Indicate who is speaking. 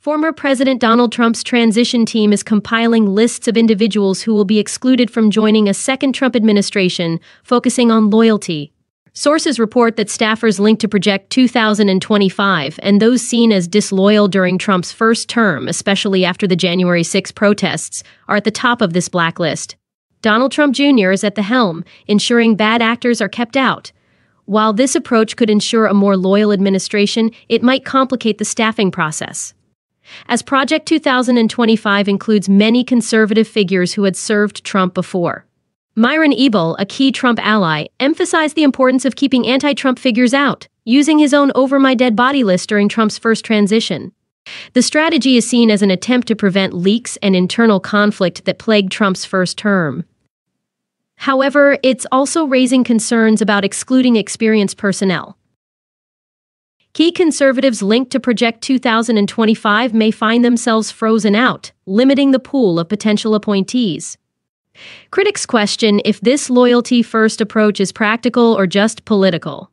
Speaker 1: Former President Donald Trump's transition team is compiling lists of individuals who will be excluded from joining a second Trump administration, focusing on loyalty. Sources report that staffers linked to Project 2025 and those seen as disloyal during Trump's first term, especially after the January 6 protests, are at the top of this blacklist. Donald Trump Jr. is at the helm, ensuring bad actors are kept out. While this approach could ensure a more loyal administration, it might complicate the staffing process as Project 2025 includes many conservative figures who had served Trump before. Myron Ebell, a key Trump ally, emphasized the importance of keeping anti Trump figures out, using his own Over My Dead Body list during Trump's first transition. The strategy is seen as an attempt to prevent leaks and internal conflict that plagued Trump's first term. However, it's also raising concerns about excluding experienced personnel. Key conservatives linked to Project 2025 may find themselves frozen out, limiting the pool of potential appointees. Critics question if this loyalty first approach is practical or just political.